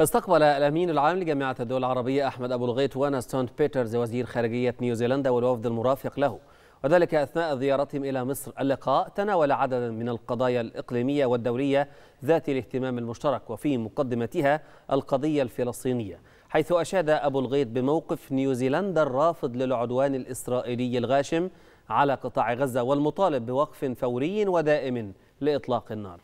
استقبل الأمين العام لجامعة الدول العربية أحمد أبو الغيط وينستون بيترز وزير خارجية نيوزيلندا والوفد المرافق له. وذلك أثناء زيارتهم إلى مصر. اللقاء تناول عددا من القضايا الإقليمية والدولية ذات الاهتمام المشترك وفي مقدمتها القضية الفلسطينية حيث أشاد أبو الغيط بموقف نيوزيلندا الرافض للعدوان الإسرائيلي الغاشم على قطاع غزة والمطالب بوقف فوري ودائم لإطلاق النار.